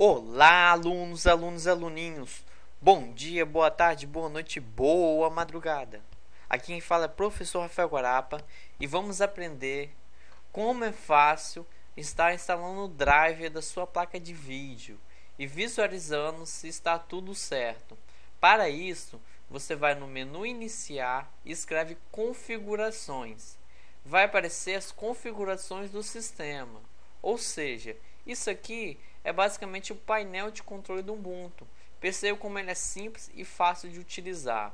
Olá, alunos, alunos, aluninhos. Bom dia, boa tarde, boa noite, boa madrugada. Aqui quem fala é professor Rafael Guarapa e vamos aprender como é fácil estar instalando o driver da sua placa de vídeo e visualizando se está tudo certo. Para isso, você vai no menu iniciar e escreve configurações. Vai aparecer as configurações do sistema. Ou seja, isso aqui é basicamente o painel de controle do Ubuntu. Perceba como ele é simples e fácil de utilizar.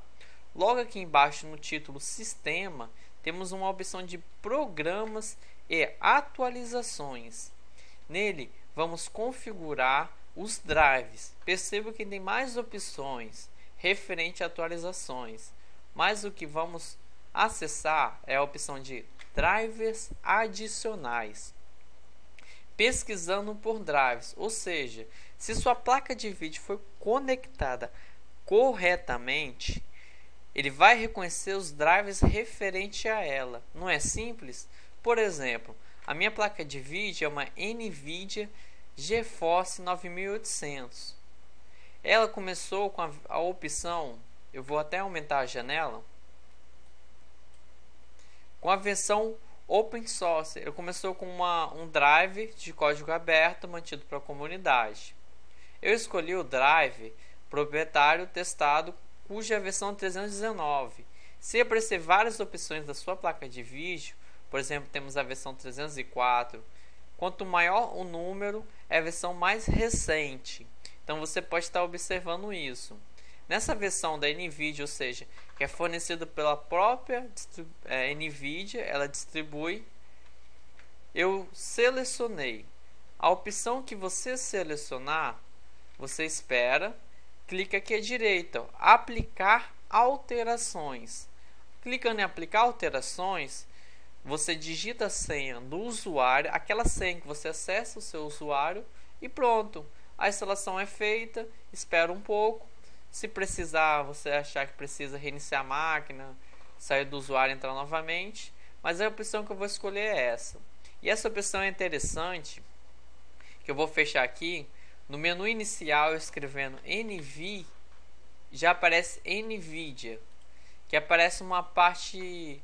Logo aqui embaixo no título Sistema, temos uma opção de Programas e Atualizações. Nele, vamos configurar os drives. Perceba que tem mais opções referente a atualizações. Mas o que vamos acessar é a opção de drivers adicionais pesquisando por drives, ou seja, se sua placa de vídeo foi conectada corretamente, ele vai reconhecer os drives referente a ela. Não é simples? Por exemplo, a minha placa de vídeo é uma Nvidia GeForce 9800. Ela começou com a, a opção, eu vou até aumentar a janela, com a versão open source. Ele começou com uma, um drive de código aberto mantido para a comunidade. Eu escolhi o drive proprietário testado, cuja versão 319. Se aparecer várias opções da sua placa de vídeo, por exemplo, temos a versão 304. Quanto maior o número, é a versão mais recente. Então você pode estar observando isso. Nessa versão da NVIDIA, ou seja, que é fornecida pela própria é, NVIDIA, ela distribui, eu selecionei. A opção que você selecionar, você espera, clica aqui à direita, aplicar alterações. Clicando em aplicar alterações, você digita a senha do usuário, aquela senha que você acessa o seu usuário e pronto. A instalação é feita, espera um pouco se precisar, você achar que precisa reiniciar a máquina, sair do usuário e entrar novamente, mas a opção que eu vou escolher é essa. E essa opção é interessante, que eu vou fechar aqui, no menu inicial escrevendo NV, já aparece NVIDIA, que aparece uma parte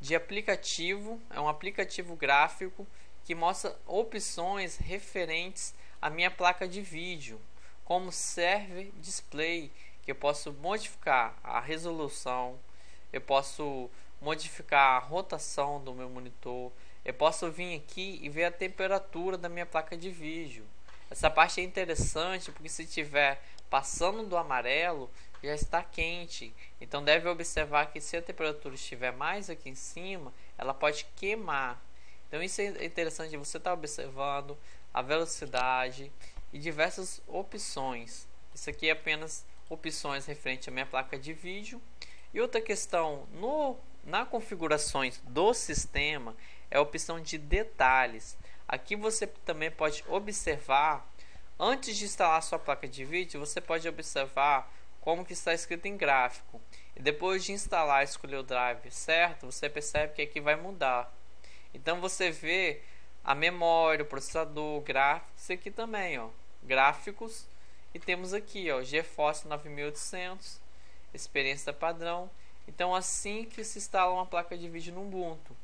de aplicativo, é um aplicativo gráfico que mostra opções referentes à minha placa de vídeo, como Server Display, que eu posso modificar a resolução, eu posso modificar a rotação do meu monitor, eu posso vir aqui e ver a temperatura da minha placa de vídeo. Essa parte é interessante porque se estiver passando do amarelo já está quente, então deve observar que se a temperatura estiver mais aqui em cima, ela pode queimar. Então isso é interessante, você está observando a velocidade e diversas opções. Isso aqui é apenas opções referente à minha placa de vídeo. E outra questão, no, na configurações do sistema, é a opção de detalhes. Aqui você também pode observar, antes de instalar sua placa de vídeo, você pode observar como que está escrito em gráfico. E depois de instalar e escolher o drive certo, você percebe que aqui vai mudar. Então você vê a memória, o processador, gráficos, aqui também, ó, gráficos e temos aqui, ó, GeForce 9800, experiência padrão. Então, assim que se instala uma placa de vídeo no Ubuntu.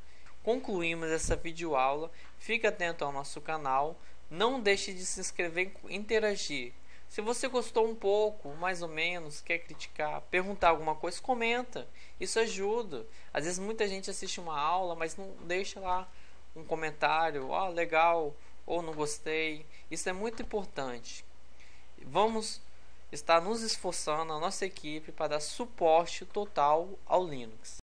Concluímos essa videoaula. Fique atento ao nosso canal. Não deixe de se inscrever e interagir. Se você gostou um pouco, mais ou menos, quer criticar, perguntar alguma coisa, comenta. Isso ajuda. Às vezes muita gente assiste uma aula, mas não deixa lá um comentário, ó, oh, legal, ou não gostei. Isso é muito importante vamos estar nos esforçando, a nossa equipe, para dar suporte total ao Linux.